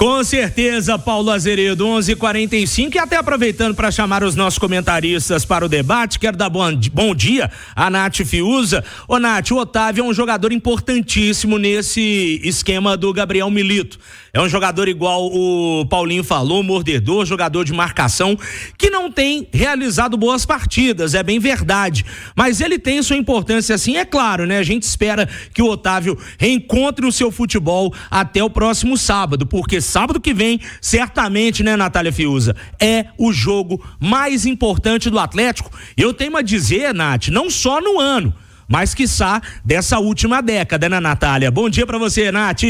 Com certeza, Paulo Azeredo, 11:45 e até aproveitando para chamar os nossos comentaristas para o debate, quero dar bom, bom dia a Nath Fiuza. Ô Nath, o Otávio é um jogador importantíssimo nesse esquema do Gabriel Milito. É um jogador igual o Paulinho falou, mordedor, jogador de marcação, que não tem realizado boas partidas, é bem verdade. Mas ele tem sua importância assim, é claro, né? A gente espera que o Otávio reencontre o seu futebol até o próximo sábado, porque sábado que vem, certamente, né, Natália Fiuza, é o jogo mais importante do Atlético. Eu tenho a dizer, Nath, não só no ano, mas quiçá dessa última década, né, Natália? Bom dia para você, Nath.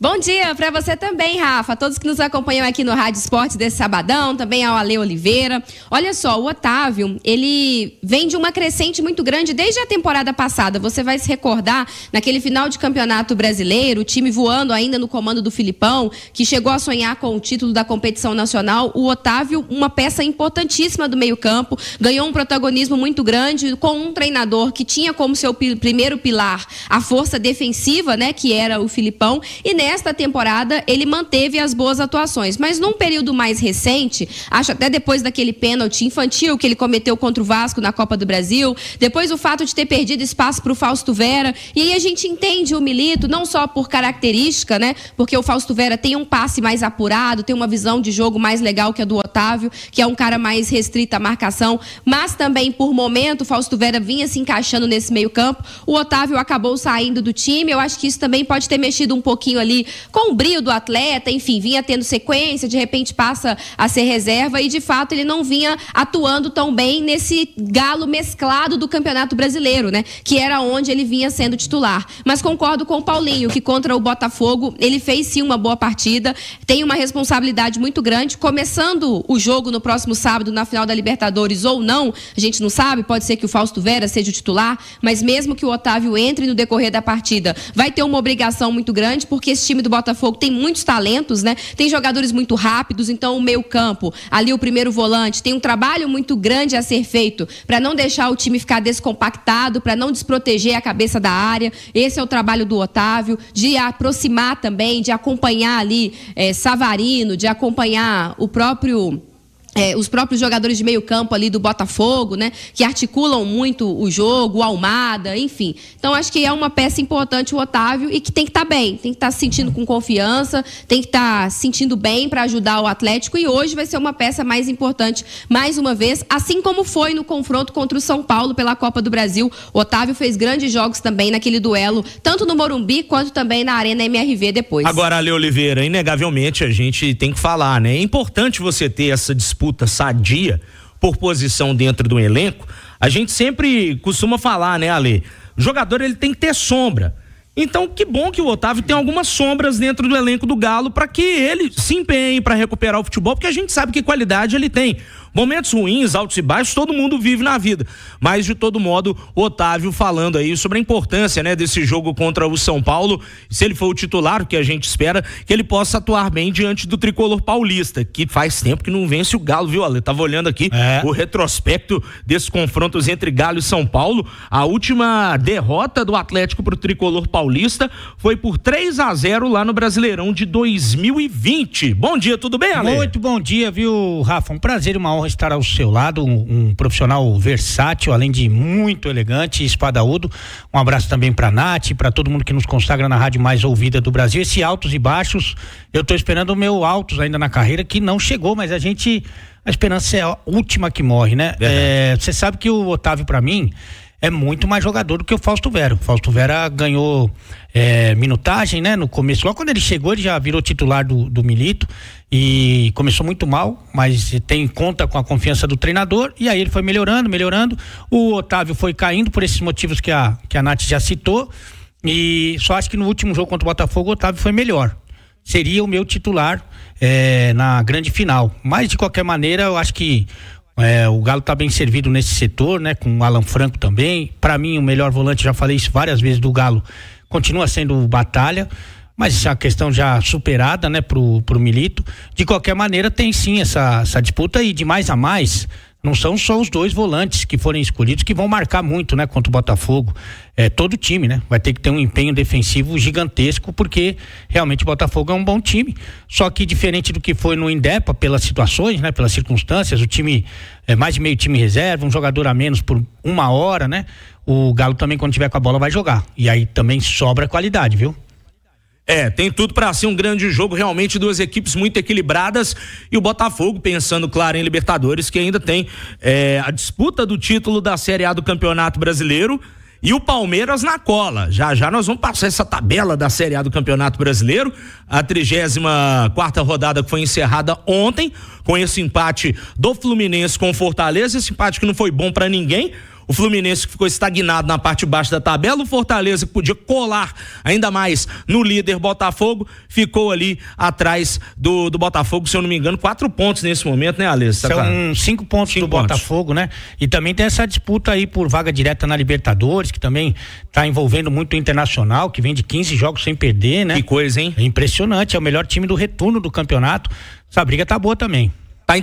Bom dia para você também, Rafa. Todos que nos acompanham aqui no Rádio Esportes desse sabadão, também ao Ale Oliveira. Olha só, o Otávio, ele vem de uma crescente muito grande desde a temporada passada. Você vai se recordar naquele final de campeonato brasileiro, o time voando ainda no comando do Filipão, que chegou a sonhar com o título da competição nacional. O Otávio, uma peça importantíssima do meio-campo, ganhou um protagonismo muito grande com um treinador que tinha como seu primeiro pilar a força defensiva, né, que era o Filipão, e nesta temporada ele manteve as boas atuações. Mas num período mais recente, acho até depois daquele pênalti infantil que ele cometeu contra o Vasco na Copa do Brasil, depois o fato de ter perdido espaço para o Fausto Vera, e aí a gente entende o Milito não só por característica, né? Porque o Fausto Vera tem um passe mais apurado, tem uma visão de jogo mais legal que a do Otávio, que é um cara mais restrito à marcação, mas também por momento o Fausto Vera vinha se encaixando nesse meio-campo. O Otávio acabou saindo do time. Eu acho que isso também pode ter mexido um pouquinho ali com o brilho do atleta, enfim, vinha tendo sequência, de repente passa a ser reserva e de fato ele não vinha atuando tão bem nesse galo mesclado do Campeonato Brasileiro, né? Que era onde ele vinha sendo titular. Mas concordo com o Paulinho que contra o Botafogo ele fez sim uma boa partida, tem uma responsabilidade muito grande, começando o jogo no próximo sábado na final da Libertadores ou não, a gente não sabe, pode ser que o Fausto Vera seja o titular, mas mesmo que o Otávio entre no decorrer da partida, vai ter uma obrigação muito grande porque time do Botafogo tem muitos talentos, né? Tem jogadores muito rápidos, então o meio-campo, ali o primeiro volante, tem um trabalho muito grande a ser feito para não deixar o time ficar descompactado, para não desproteger a cabeça da área. Esse é o trabalho do Otávio, de aproximar também, de acompanhar ali é, Savarino, de acompanhar o próprio é, os próprios jogadores de meio campo ali do Botafogo, né, que articulam muito o jogo, o Almada, enfim. Então acho que é uma peça importante o Otávio e que tem que estar tá bem, tem que estar tá se sentindo com confiança, tem que estar tá sentindo bem para ajudar o Atlético e hoje vai ser uma peça mais importante mais uma vez, assim como foi no confronto contra o São Paulo pela Copa do Brasil. O Otávio fez grandes jogos também naquele duelo, tanto no Morumbi quanto também na Arena MRV depois. Agora, Ale Oliveira, inegavelmente a gente tem que falar, né? É importante você ter essa disputa disputa sadia por posição dentro do elenco, a gente sempre costuma falar, né, Ale? O jogador ele tem que ter sombra. Então, que bom que o Otávio tem algumas sombras dentro do elenco do Galo para que ele se empenhe para recuperar o futebol, porque a gente sabe que qualidade ele tem. Momentos ruins, altos e baixos, todo mundo vive na vida. Mas, de todo modo, o Otávio falando aí sobre a importância né, desse jogo contra o São Paulo. Se ele for o titular, o que a gente espera, que ele possa atuar bem diante do tricolor paulista, que faz tempo que não vence o Galo, viu, Ale? Tava olhando aqui é. o retrospecto desses confrontos entre Galo e São Paulo. A última derrota do Atlético pro tricolor paulista foi por 3 a 0 lá no Brasileirão de 2020. Bom dia, tudo bem, Ale? Muito bom dia, viu, Rafa? Um prazer e uma honra estar ao seu lado, um, um profissional versátil, além de muito elegante e espadaúdo. Um abraço também para Nath, para todo mundo que nos consagra na rádio mais ouvida do Brasil. Esse altos e baixos, eu estou esperando o meu altos ainda na carreira, que não chegou, mas a gente. A esperança é a última que morre, né? É, você é, sabe que o Otávio, para mim, é muito mais jogador do que o Fausto Vera. O Fausto Vera ganhou é, minutagem, né? No começo, logo quando ele chegou, ele já virou titular do, do Milito e começou muito mal, mas tem conta com a confiança do treinador e aí ele foi melhorando, melhorando. O Otávio foi caindo por esses motivos que a, que a Nath já citou e só acho que no último jogo contra o Botafogo o Otávio foi melhor. Seria o meu titular é, na grande final. Mas de qualquer maneira, eu acho que é, o Galo está bem servido nesse setor, né? Com o Alan Franco também. Para mim, o melhor volante, já falei isso várias vezes do Galo, continua sendo Batalha. Mas isso é uma questão já superada, né, pro, pro Milito. De qualquer maneira, tem sim essa, essa disputa e de mais a mais não são só os dois volantes que forem escolhidos que vão marcar muito, né, contra o Botafogo. É todo time, né? Vai ter que ter um empenho defensivo gigantesco porque realmente o Botafogo é um bom time. Só que diferente do que foi no Indepa pelas situações, né, pelas circunstâncias, o time é mais de meio time reserva, um jogador a menos por uma hora, né? O Galo também quando tiver com a bola vai jogar. E aí também sobra qualidade, viu? É, tem tudo para ser um grande jogo, realmente duas equipes muito equilibradas e o Botafogo pensando, claro, em Libertadores, que ainda tem é, a disputa do título da Série A do Campeonato Brasileiro e o Palmeiras na cola. Já já nós vamos passar essa tabela da Série A do Campeonato Brasileiro, a 34 quarta rodada que foi encerrada ontem com esse empate do Fluminense com o Fortaleza, esse empate que não foi bom para ninguém. O Fluminense que ficou estagnado na parte de baixo da tabela, o Fortaleza que podia colar ainda mais no líder Botafogo, ficou ali atrás do, do Botafogo, se eu não me engano, quatro pontos nesse momento, né, Alessa? São claro? cinco pontos cinco do pontos. Botafogo, né? E também tem essa disputa aí por vaga direta na Libertadores, que também está envolvendo muito o Internacional, que vem de 15 jogos sem perder, né? Que coisa, hein? É impressionante, é o melhor time do retorno do campeonato. Essa briga tá boa também. Tá